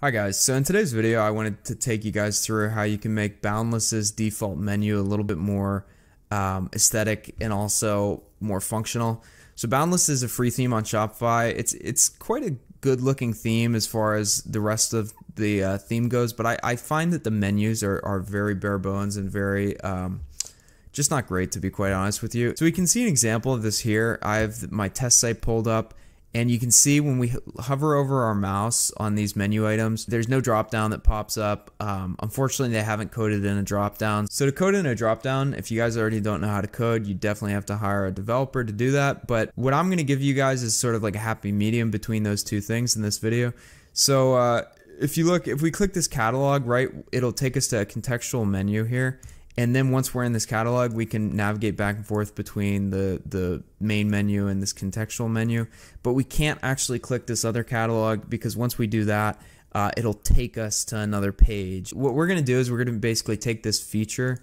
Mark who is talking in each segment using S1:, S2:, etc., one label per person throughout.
S1: Hi guys, so in today's video I wanted to take you guys through how you can make Boundless's default menu a little bit more um, aesthetic and also more functional. So Boundless is a free theme on Shopify. It's it's quite a good looking theme as far as the rest of the uh, theme goes, but I, I find that the menus are, are very bare bones and very um, just not great to be quite honest with you. So we can see an example of this here. I have my test site pulled up and you can see when we hover over our mouse on these menu items, there's no drop down that pops up. Um, unfortunately, they haven't coded in a drop down. So to code in a drop down, if you guys already don't know how to code, you definitely have to hire a developer to do that. But what I'm going to give you guys is sort of like a happy medium between those two things in this video. So uh, if you look, if we click this catalog, right, it'll take us to a contextual menu here. And then once we're in this catalog, we can navigate back and forth between the, the main menu and this contextual menu. But we can't actually click this other catalog because once we do that, uh, it'll take us to another page. What we're going to do is we're going to basically take this feature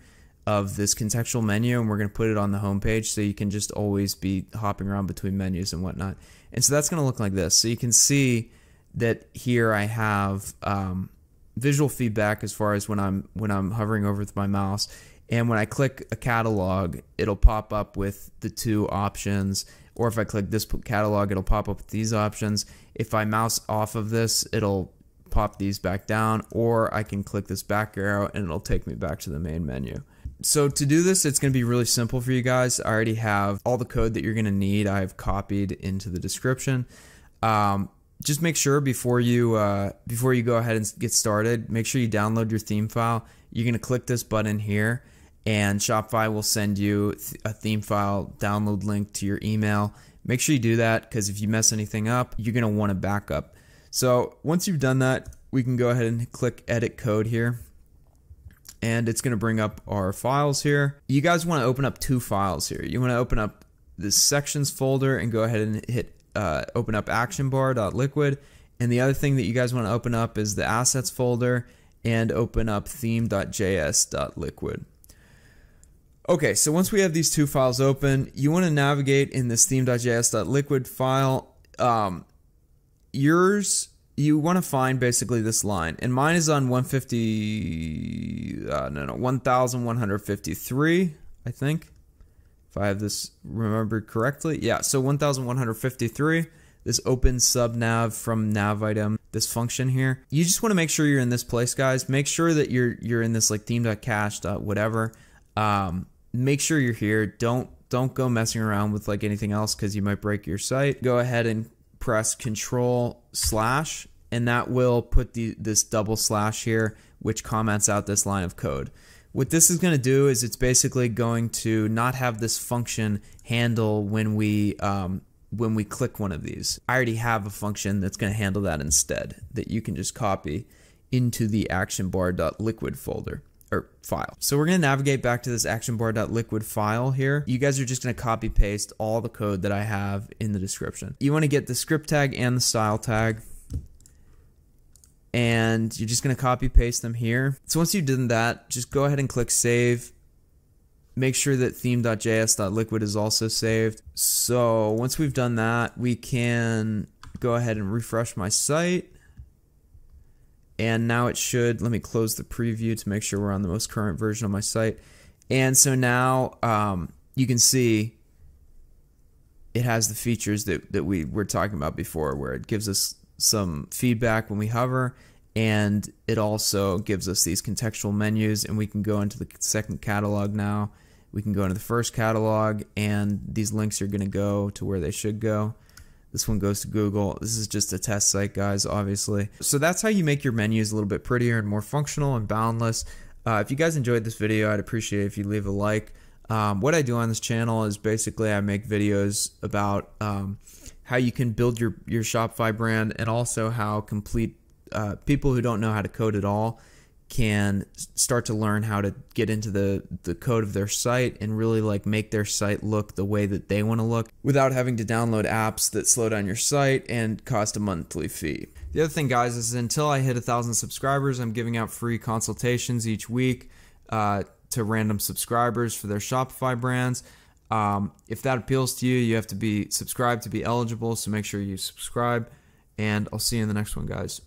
S1: of this contextual menu and we're going to put it on the home page so you can just always be hopping around between menus and whatnot. And so that's going to look like this. So you can see that here I have um, visual feedback as far as when I'm when I'm hovering over with my mouse. And when I click a catalog, it'll pop up with the two options. Or if I click this catalog, it'll pop up with these options. If I mouse off of this, it'll pop these back down. Or I can click this back arrow and it'll take me back to the main menu. So to do this, it's going to be really simple for you guys. I already have all the code that you're going to need. I've copied into the description. Um, just make sure before you uh, before you go ahead and get started, make sure you download your theme file. You're gonna click this button here, and Shopify will send you a theme file download link to your email. Make sure you do that because if you mess anything up, you're gonna want a backup. So once you've done that, we can go ahead and click edit code here. And it's going to bring up our files here. You guys want to open up two files here. You want to open up the sections folder and go ahead and hit uh, open up action bar.liquid. And the other thing that you guys want to open up is the assets folder and open up theme.js.liquid. Okay, so once we have these two files open, you want to navigate in this theme.js.liquid file. Um, yours, you want to find basically this line, and mine is on 150, uh, no, no, 1153, I think if I have this remembered correctly. Yeah, so 1153. This open sub nav from nav item, this function here. You just want to make sure you're in this place, guys. Make sure that you're you're in this like theme.cache whatever. Um, make sure you're here. Don't don't go messing around with like anything else because you might break your site. Go ahead and press control slash and that will put the this double slash here which comments out this line of code. What this is going to do is it's basically going to not have this function handle when we um, when we click one of these. I already have a function that's going to handle that instead that you can just copy into the actionbar.liquid folder or file. So we're going to navigate back to this actionbar.liquid file here. You guys are just going to copy paste all the code that I have in the description. You want to get the script tag and the style tag and you're just going to copy paste them here. So once you've done that, just go ahead and click save. Make sure that theme.js.liquid is also saved. So once we've done that, we can go ahead and refresh my site. And now it should, let me close the preview to make sure we're on the most current version of my site. And so now um, you can see it has the features that, that we were talking about before where it gives us some feedback when we hover and it also gives us these contextual menus and we can go into the second catalog now. We can go into the first catalog and these links are going to go to where they should go. This one goes to google. This is just a test site guys obviously. So that's how you make your menus a little bit prettier and more functional and boundless. Uh, if you guys enjoyed this video i'd appreciate if you leave a like. Um, what i do on this channel is basically i make videos about um, how you can build your, your Shopify brand and also how complete uh, people who don't know how to code at all can start to learn how to get into the, the code of their site and really like make their site look the way that they want to look without having to download apps that slow down your site and cost a monthly fee. The other thing, guys, is until I hit a thousand subscribers, I'm giving out free consultations each week uh, to random subscribers for their Shopify brands. Um, if that appeals to you, you have to be subscribed to be eligible. So make sure you subscribe. And I'll see you in the next one, guys.